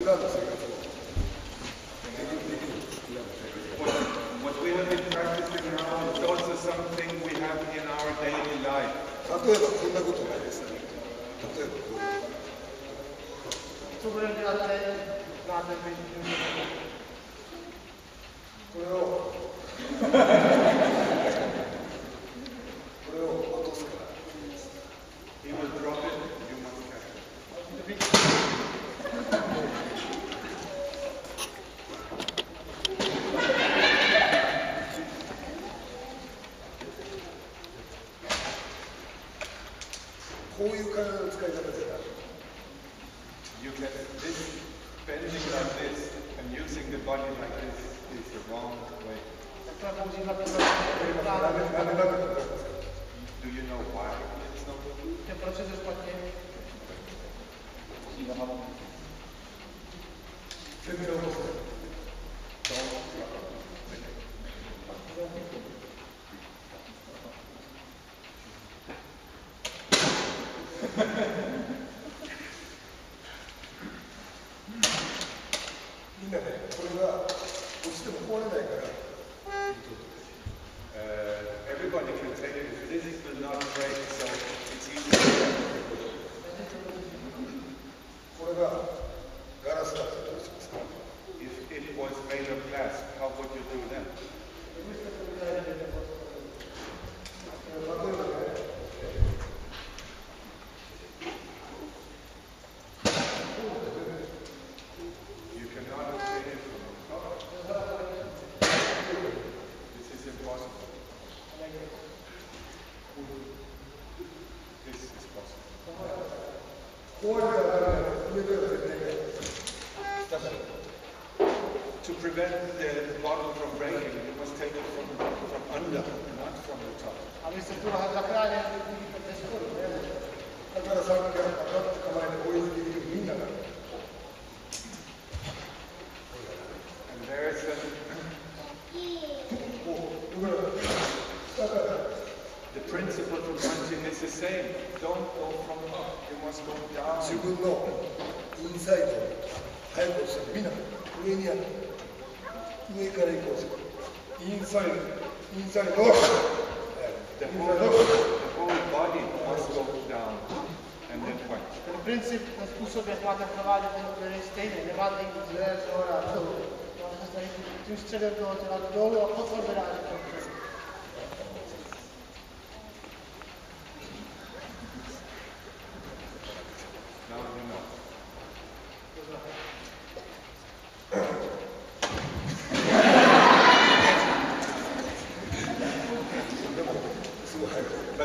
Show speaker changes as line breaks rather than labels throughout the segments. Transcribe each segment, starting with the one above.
裏の生活を
What we have been practicing now is also something we have in our daily life.
例えばこんな
You can, this, bending like this and using the body like this is the wrong way. How would you do that? To prevent the, bottle from breaking, it was taken from, from under, not from the top. And there is the principle from Munching is the same. Don't go
自分のインサイド早く落ちたみんな上にやる上から行こうぜインサイドインサイド
The whole, the whole body must go down and then point.
În princip, spusă de toată căvalul din Beresteine, de vadă engleză, ora două. Asta e, tu
știi ce de
două, la două, a fost orderea
de tot. を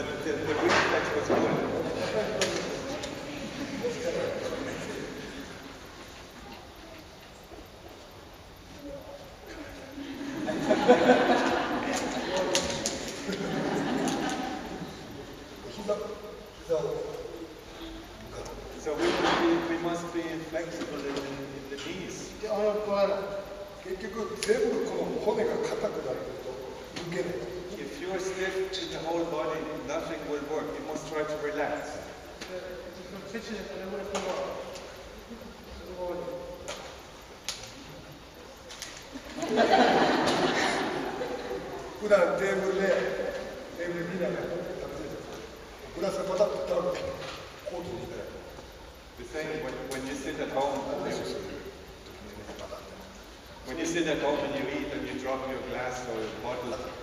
So we must be, we must be flexible in, in the knees.
Ti ho ancora.
結局全部この骨が硬くなると抜けない
too stiff in the whole body, nothing will work. You must try to relax. the same when, when you sit at home when you sit at home and you eat and you drop your glass or bottle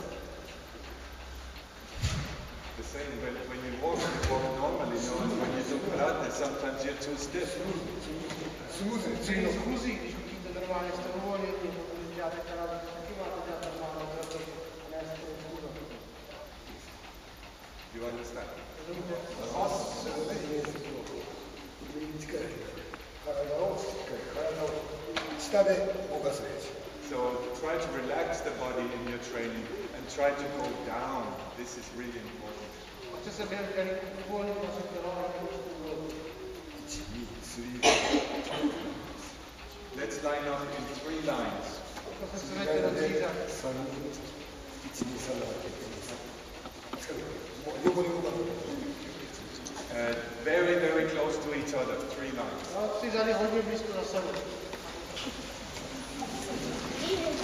sometimes you're too stiff. You understand? So try to relax the body in your training and try to go down. This is really important. this line up into three lines. Uh, very, very close to each other, three lines.